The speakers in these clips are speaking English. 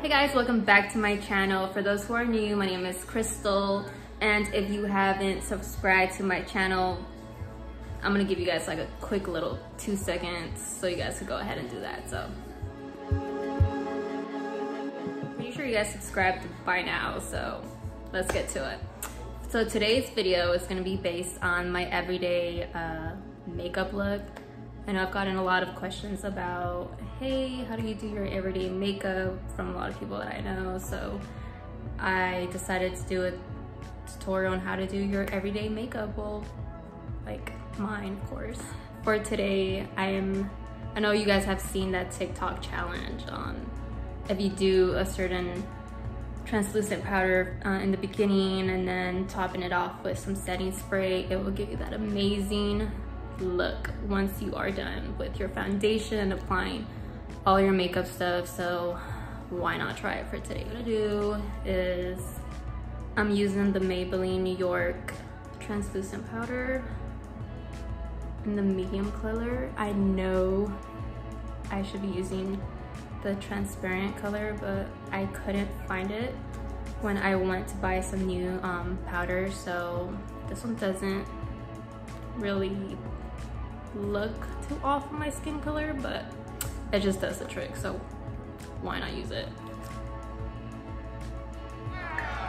Hey guys, welcome back to my channel. For those who are new, my name is Cristal. And if you haven't subscribed to my channel, I'm gonna give you guys like a quick little two seconds so you guys can go ahead and do that, so. Make sure you guys subscribed by now, so let's get to it. So today's video is gonna be based on my everyday uh, makeup look. I know I've gotten a lot of questions about, hey, how do you do your everyday makeup from a lot of people that I know. So I decided to do a tutorial on how to do your everyday makeup. Well, like mine, of course. For today, I am, I know you guys have seen that TikTok challenge on if you do a certain translucent powder uh, in the beginning and then topping it off with some setting spray, it will give you that amazing look once you are done with your foundation applying all your makeup stuff. So why not try it for today? What I do is I'm using the Maybelline New York translucent powder in the medium color. I know I should be using the transparent color, but I couldn't find it when I went to buy some new um, powder. So this one doesn't really look too off of my skin color, but it just does the trick, so why not use it?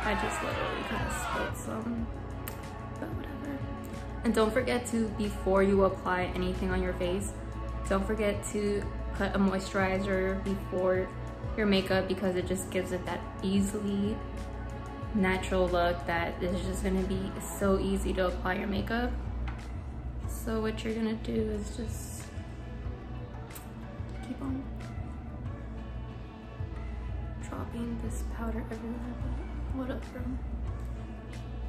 I just literally kind of spilled some, but whatever. And don't forget to, before you apply anything on your face, don't forget to put a moisturizer before your makeup because it just gives it that easily natural look that is just gonna be so easy to apply your makeup. So what you're gonna do is just keep on dropping this powder everywhere.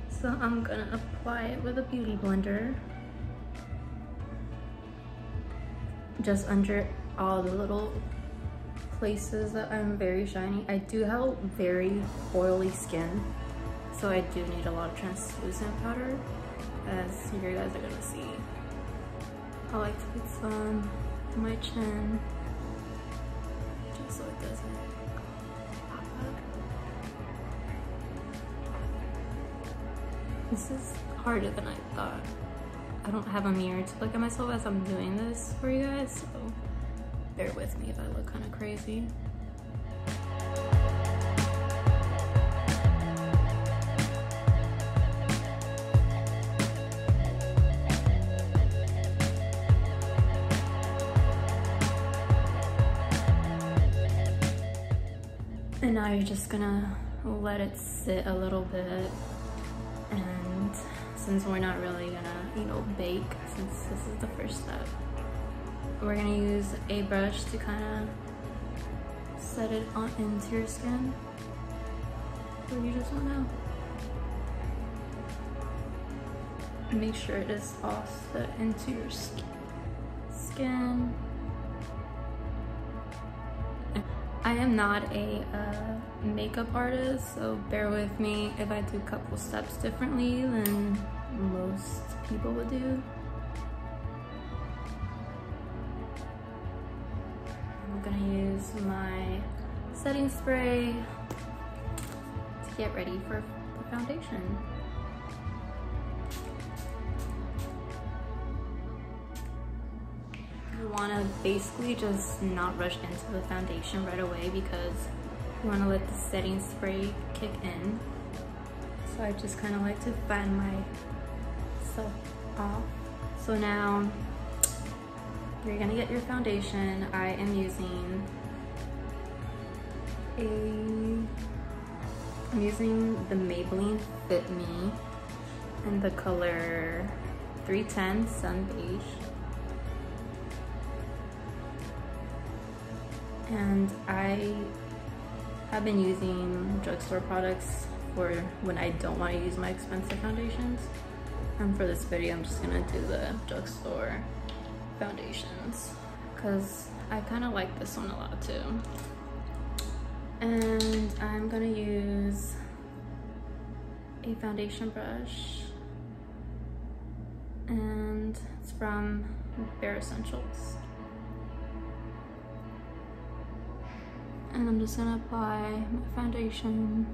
So I'm gonna apply it with a beauty blender. Just under all the little places that I'm very shiny. I do have very oily skin, so I do need a lot of translucent powder, as you guys are gonna see. I like to put some on my chin just so it doesn't pop up. This is harder than I thought. I don't have a mirror to look at myself as I'm doing this for you guys, so bear with me if I look kind of crazy. And now you're just gonna let it sit a little bit. And since we're not really gonna, you know, bake, since this is the first step, we're gonna use a brush to kind of set it on into your skin. Where you just wanna make sure it is all set into your skin. I am not a uh, makeup artist, so bear with me if I do a couple steps differently than most people would do. I'm gonna use my setting spray to get ready for the foundation. You wanna basically just not rush into the foundation right away because you wanna let the setting spray kick in. So I just kinda like to fan myself off. So now you're gonna get your foundation. I am using a, I'm using the Maybelline Fit Me in the color 310 Sun Beige. And I have been using drugstore products for when I don't want to use my expensive foundations. And for this video, I'm just gonna do the drugstore foundations because I kind of like this one a lot too. And I'm gonna use a foundation brush and it's from Bare Escentuals. And I'm just gonna apply my foundation.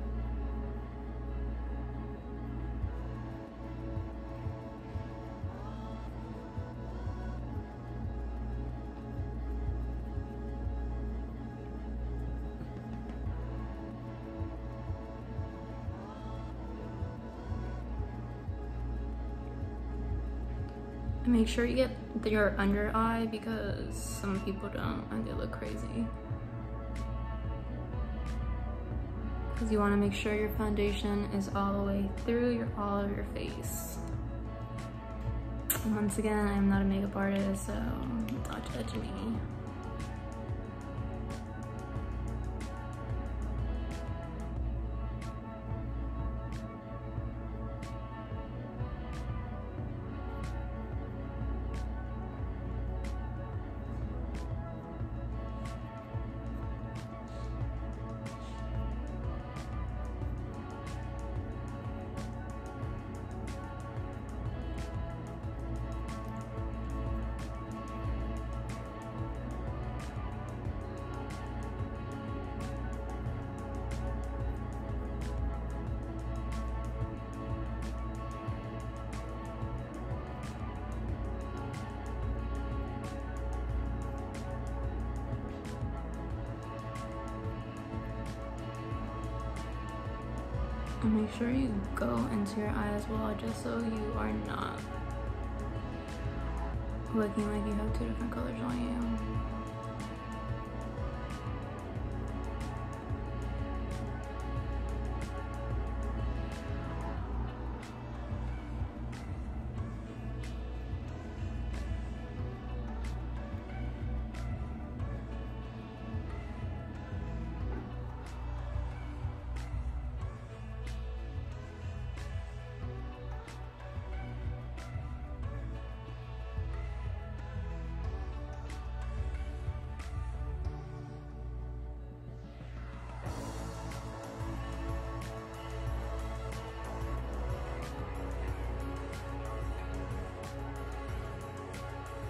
make sure you get your under eye because some people don't and they look crazy. Because you want to make sure your foundation is all the way through your all of your face. And once again, I'm not a makeup artist, so don't judge me. And make sure you go into your eye as well, just so you are not looking like you have two different colors on you.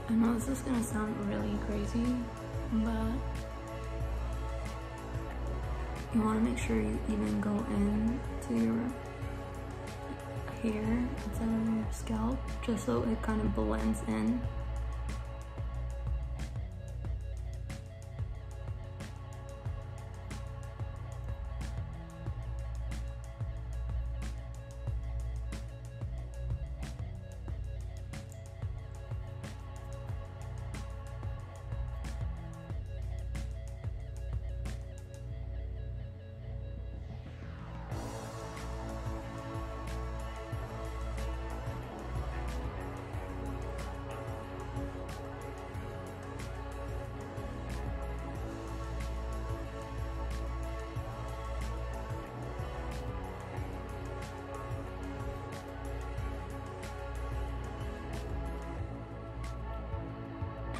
I know this is gonna sound really crazy, but you wanna make sure you even go in to your hair instead of your scalp, just so it kind of blends in.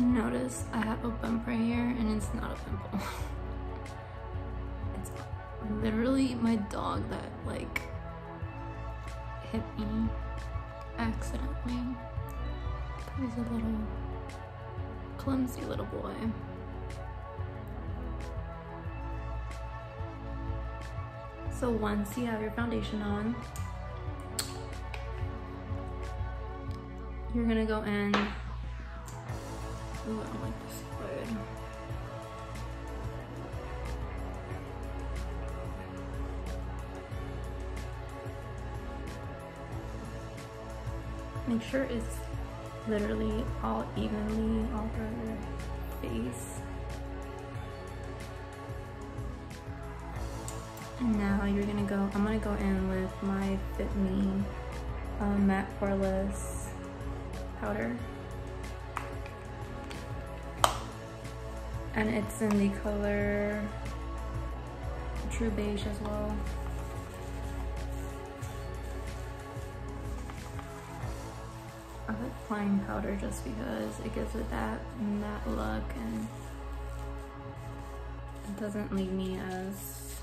Notice I have a bump right here and it's not a pimple. it's literally my dog that like hit me accidentally. He's a little clumsy little boy. So once you have your foundation on, you're gonna go in Ooh, I don't like this. Make sure it's literally all evenly all over your face. And now you're gonna go, I'm gonna go in with my Fit Me uh, Matte Poreless powder. And it's in the color True Beige as well. I like applying powder just because it gives it that matte look and it doesn't leave me as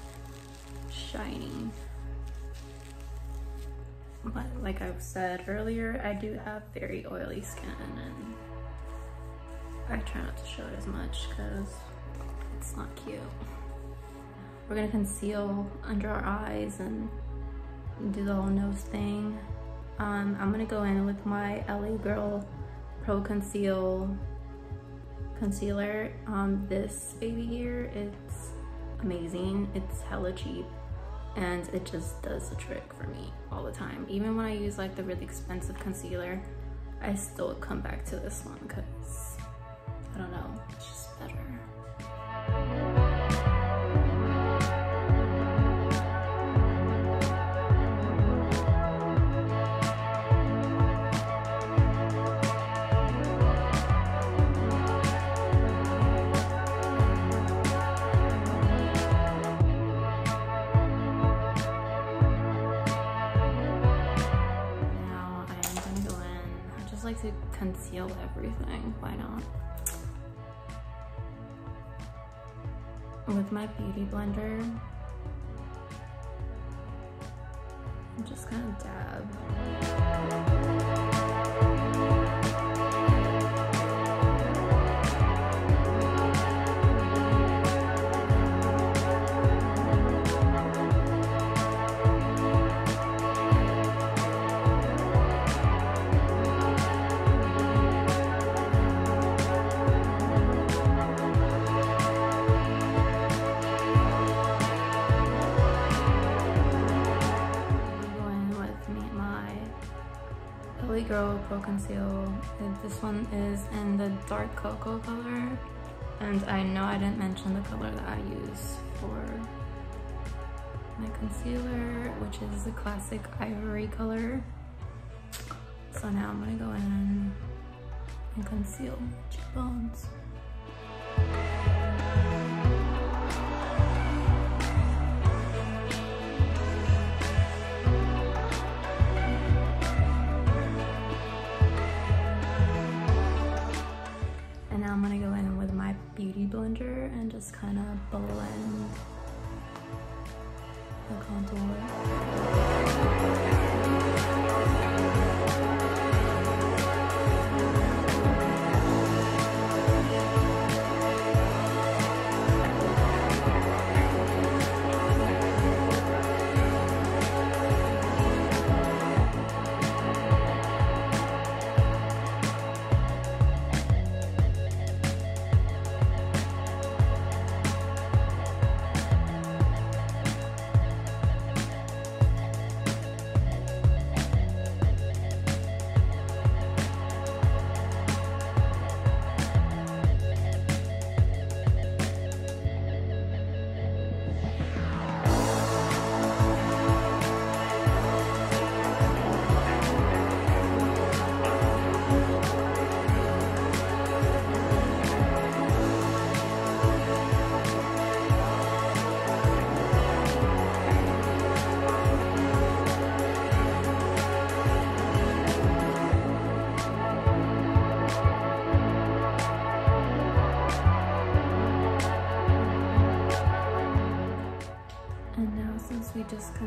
shiny. But like I've said earlier, I do have very oily skin and I try not to show it as much because it's not cute. we're gonna conceal under our eyes and do the whole nose thing. Um, I'm gonna go in with my LA Girl Pro Conceal concealer. Um, this baby here, it's amazing. It's hella cheap and it just does the trick for me all the time. Even when I use like the really expensive concealer, I still come back to this one because I don't know, With my beauty blender, I'm just gonna dab. Conceal. This one is in the dark cocoa color. And I know I didn't mention the color that I use for my concealer, which is the classic ivory color. So now I'm gonna go in and conceal my cheekbones. Kind of blend the contour.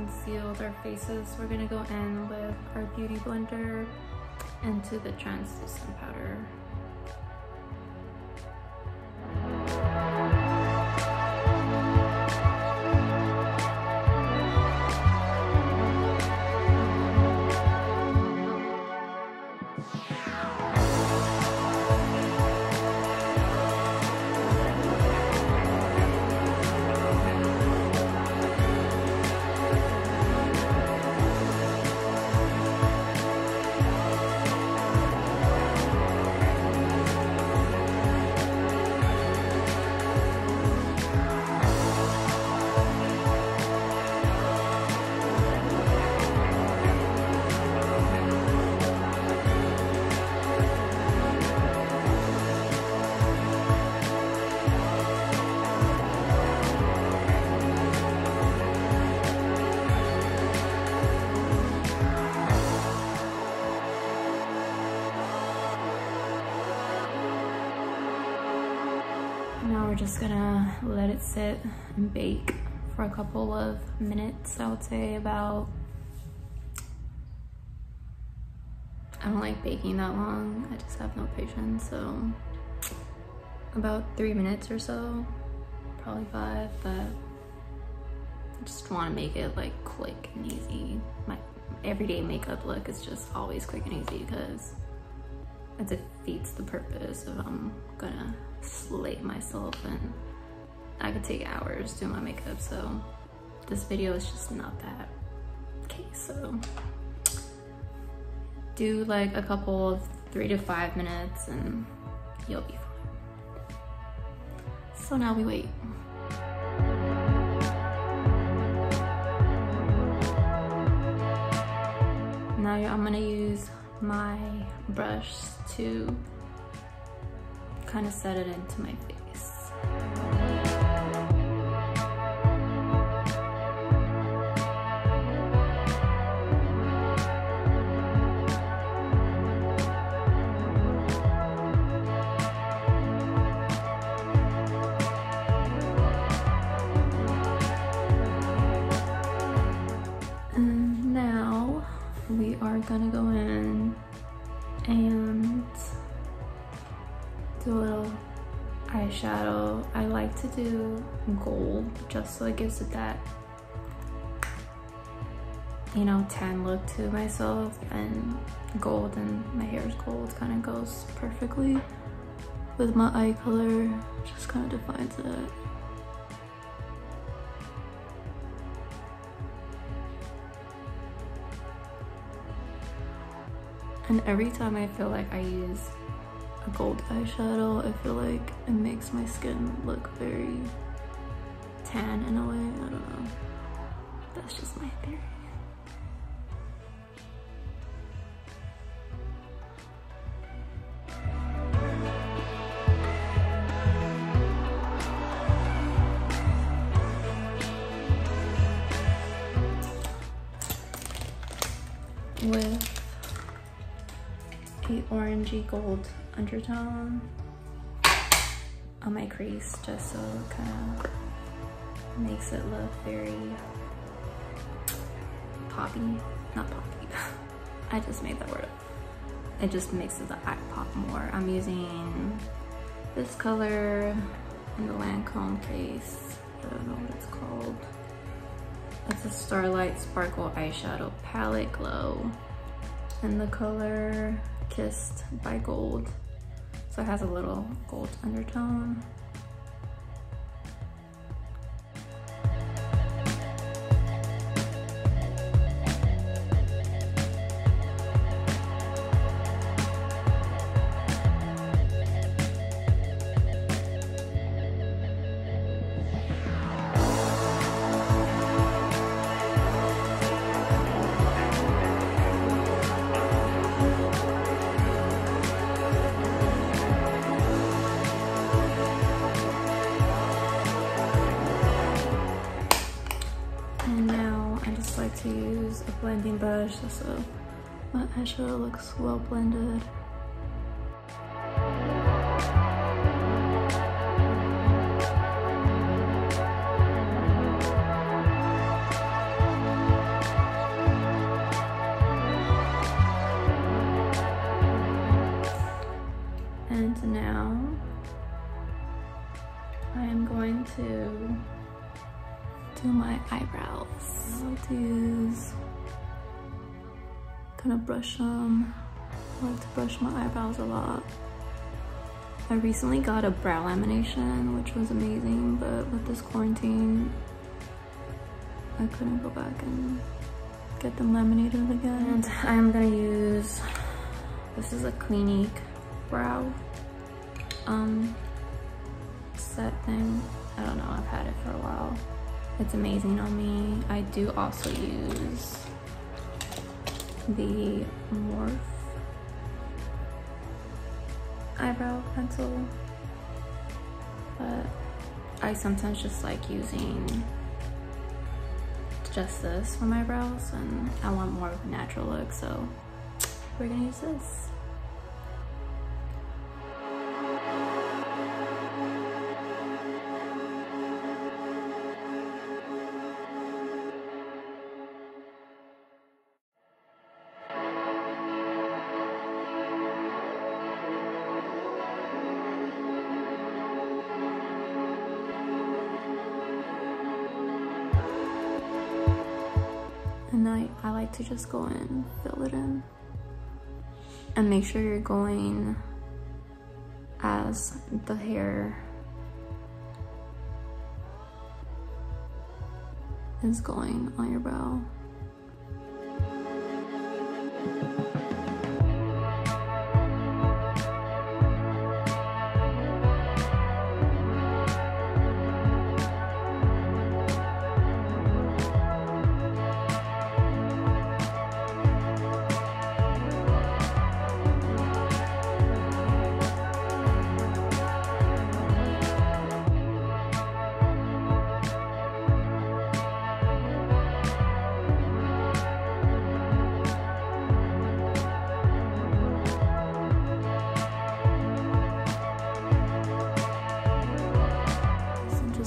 Concealed our faces, we're gonna go in with our beauty blender into the translucent powder. Let it sit and bake for a couple of minutes. I would say about, I don't like baking that long. I just have no patience. So about three minutes or so, probably five, but I just want to make it like quick and easy. My everyday makeup look is just always quick and easy because it defeats the purpose of I'm gonna slate myself and I could take hours doing my makeup so this video is just not that case so. Do like a couple of three to five minutes and you'll be fine. So now we wait. Now I'm gonna use my brush to kind of set it into my face. Gonna go in and do a little eyeshadow. I like to do gold just so it gives it that, you know, tan look to myself and gold and my hair is gold kind of goes perfectly with my eye color, just kind of defines it. And every time I feel like I use a gold eyeshadow, I feel like it makes my skin look very tan in a way. I don't know. That's just my theory. With orangey gold undertone. On my crease just so it kind of makes it look very poppy. Not poppy. I just made that word up. It just makes the eye pop more. I'm using this color in the lancome case. I don't know what it's called. It's a starlight sparkle eyeshadow palette glow. And the color Kissed by Gold. So it has a little gold undertone. Eyeshadow looks well blended. Brush them. I like to brush my eyebrows a lot. I recently got a brow lamination, which was amazing, but with this quarantine, I couldn't go back and get them laminated again. And I'm gonna use, this is a Clinique brow um, set thing. I don't know, I've had it for a while. It's amazing on me. I do also use the Morphe eyebrow pencil, but I sometimes just like using just this for my brows and I want more of a natural look, so we're gonna use this. I, I like to just go in, fill it in. And make sure you're going as the hair is going on your brow.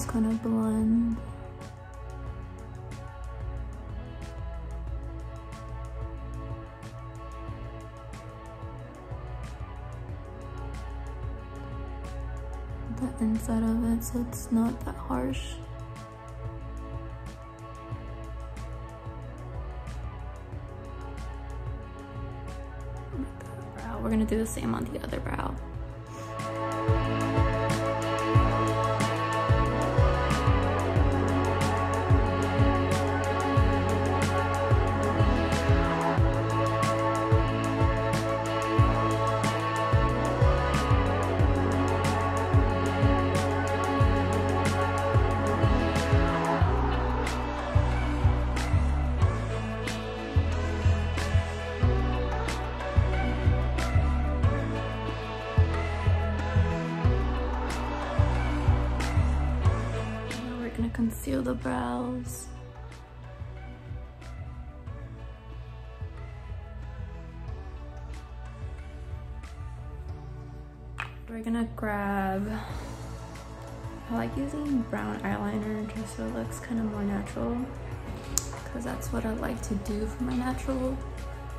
Kind of blend. The inside of it so it's not that harsh. We're gonna do the same on the other brow. Gonna conceal the brows. We're gonna grab, I like using brown eyeliner just so it looks kind of more natural because that's what I like to do for my natural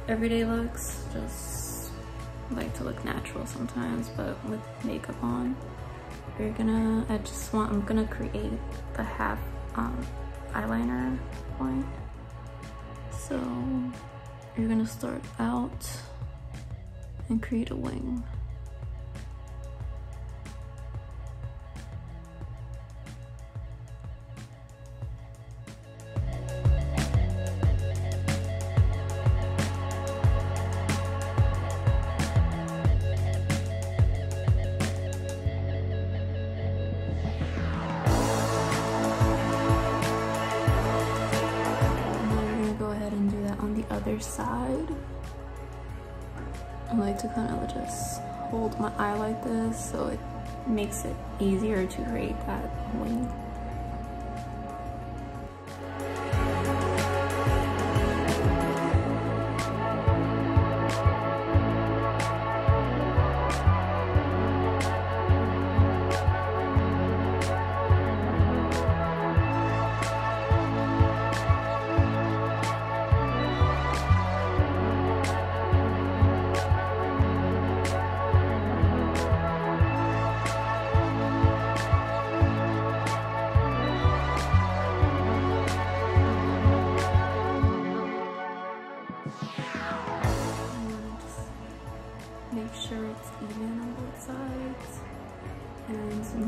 everyday looks. Just like to look natural sometimes, but with makeup on you're gonna i just want i'm gonna create the half um, eyeliner point so you're gonna start out and create a wing side. I like to kind of just hold my eye like this so it makes it easier to create that wing.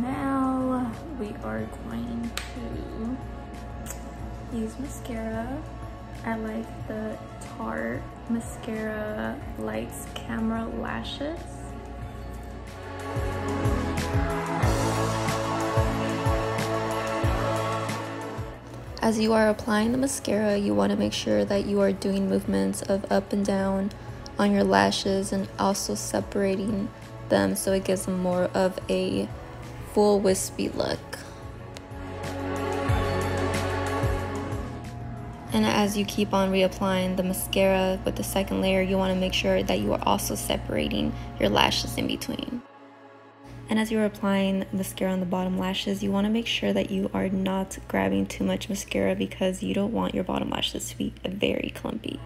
Now we are going to use mascara. I like the Tarte Mascara Lights Camera Lashes. As you are applying the mascara, you want to make sure that you are doing movements of up and down on your lashes and also separating them so it gives them more of a full wispy look. And as you keep on reapplying the mascara with the second layer, you want to make sure that you are also separating your lashes in between. And as you're applying the mascara on the bottom lashes, you want to make sure that you are not grabbing too much mascara because you don't want your bottom lashes to be very clumpy.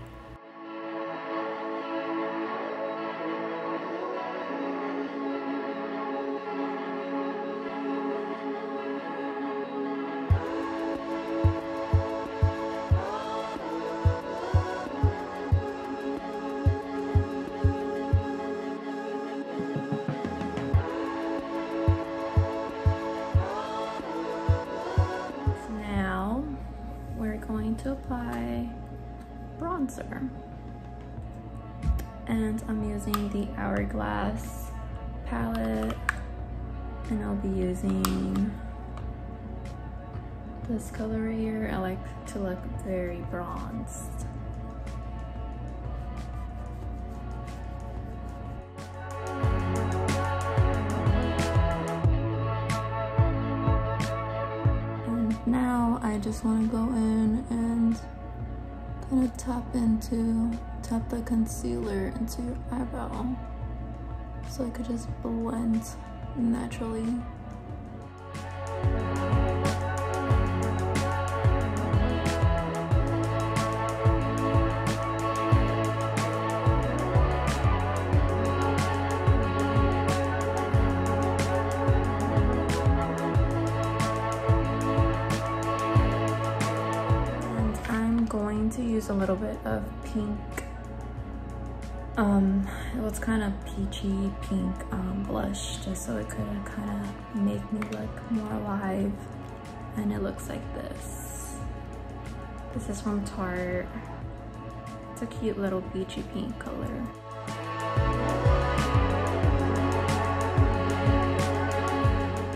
Using the Hourglass palette and I'll be using this color right here. I like to look very bronzed. So I could just blend naturally. I'm going to use a little bit of pink um it was kind of peachy pink um, blush just so it could kind of make me look more alive. And it looks like this. This is from Tarte. It's a cute little peachy pink color.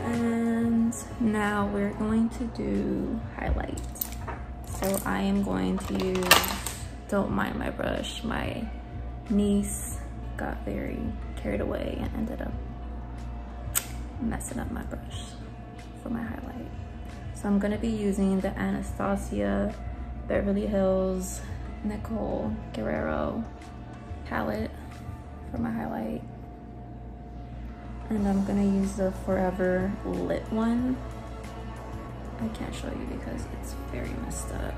And now we're going to do highlights so I am going to use don't mind my brush my niece got very carried away and ended up messing up my brush for my highlight. So I'm gonna be using the Anastasia Beverly Hills Nicole Guerriero palette for my highlight. And I'm gonna use the Forever Lit one. I can't show you because it's very messed up.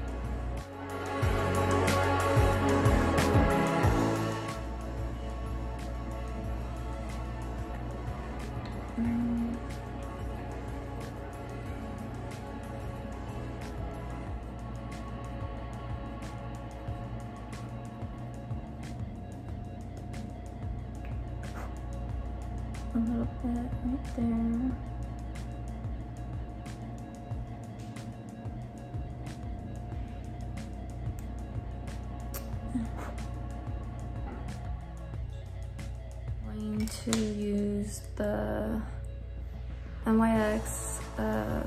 NYX uh,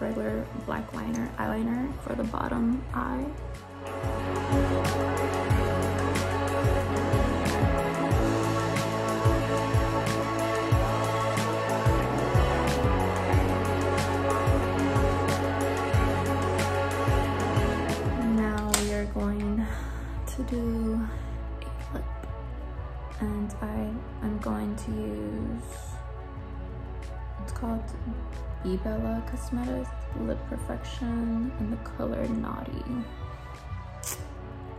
regular black liner eyeliner for the bottom eye. Ebella Cosmetics Lip Perfection in the color Naughty.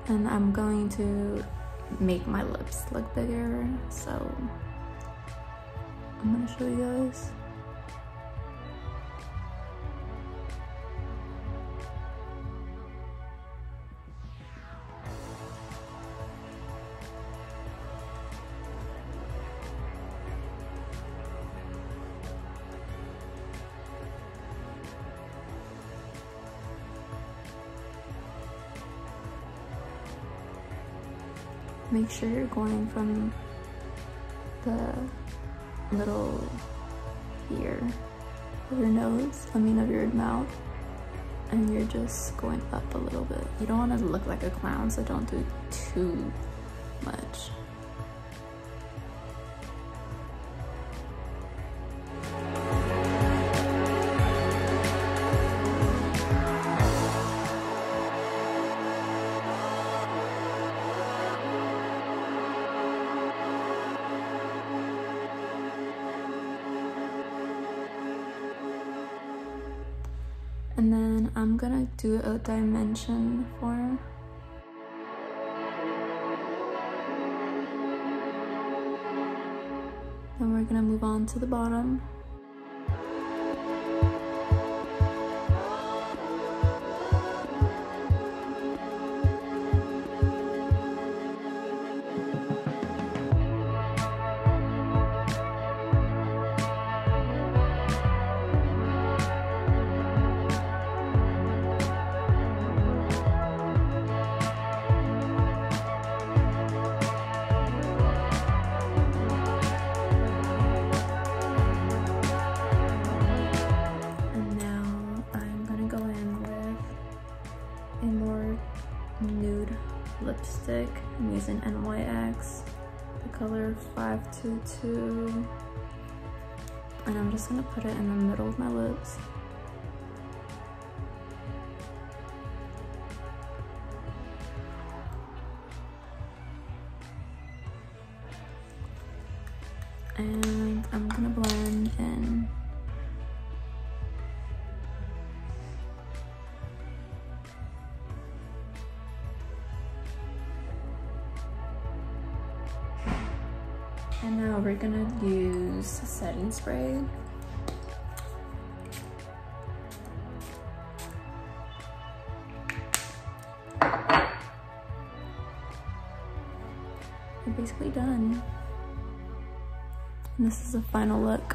And I'm going to make my lips look bigger so I'm gonna show you guys make sure you're going from the little ear of your nose, I mean of your mouth, and you're just going up a little bit. You don't want to look like a clown, so don't do too much. A dimension form. Then we're gonna move on to the bottom. 522. And I'm just gonna put it in the middle of my lips. And now we're gonna use setting spray. We're basically done. And this is the final look.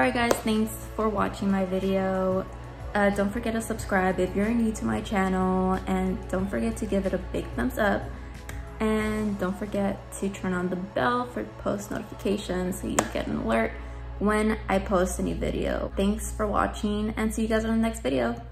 Alright guys, thanks for watching my video. Uh, don't forget to subscribe if you're new to my channel and don't forget to give it a big thumbs up and don't forget to turn on the bell for post notifications so you get an alert when I post a new video. Thanks for watching and see you guys on the next video.